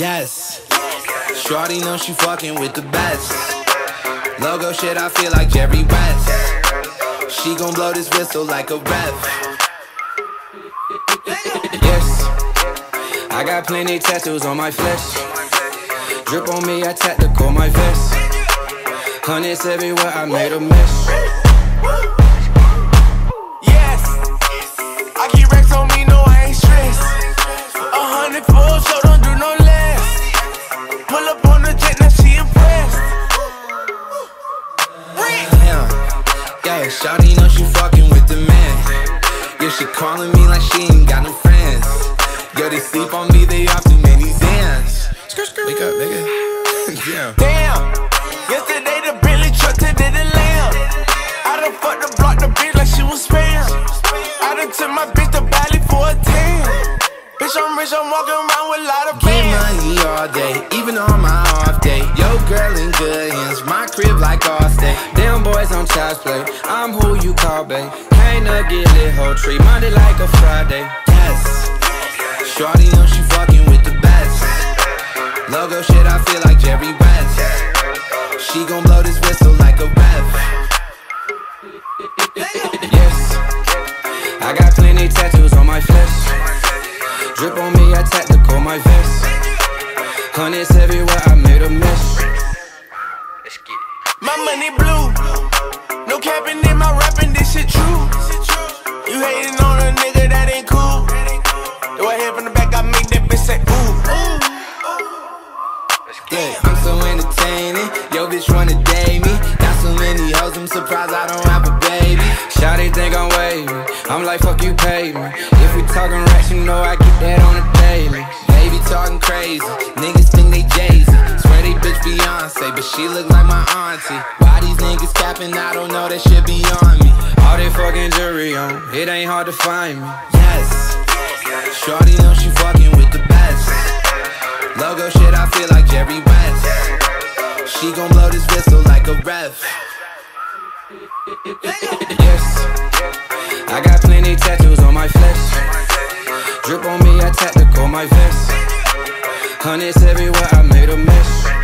Yes. Shorty know she fucking with the best. Logo shit, I feel like Jerry West. She gon' blow this whistle like a ref. Yes. I got plenty tattoos on my flesh. Drip on me, I tactical my vest. Hundreds everywhere, I made a mess. Yeah, Shawty know she fucking with the man. Yeah, she calling me like she ain't got no friends. Yo, they sleep on me, they off too many Zans. Wake up, nigga. Damn. Damn, yesterday the Bentley truck, today the lamb. I done fucked the block, the bitch like she was spam. I done took my bitch to Bali for a tan. Bitch, I'm rich, I'm walking around with a lot of Get money all day, even on my boys play, I'm who you call, babe. No get lit, whole tree, Monday like a Friday. Yes, Shorty know she fucking with the best. Logo shit, I feel like Jerry West. She gon' blow this whistle like a ref. Yes, I got plenty tattoos on my flesh. From the back, I make that bitch say ooh. Yeah, I'm so entertaining. Yo, bitch wanna date me. Got so many hoes, I'm surprised I don't have a baby. Shawty think I'm wavy. I'm like, fuck you, pay me. If we talking racks, you know I get that on the daily. Baby talking crazy. Niggas think they Jay Z. Swear they bitch Beyonce, but she look like my auntie. Why these niggas capping? I don't know, that shit beyond me. All that fucking jewelry on, it ain't hard to find me. Yes. Shorty know she fucking with the best. Logo shit, I feel like Jerry West. She gon' blow this whistle like a ref. Yes, I got plenty tattoos on my flesh. Drip on me, I tactical my vest. Hundreds everywhere, I made a mess.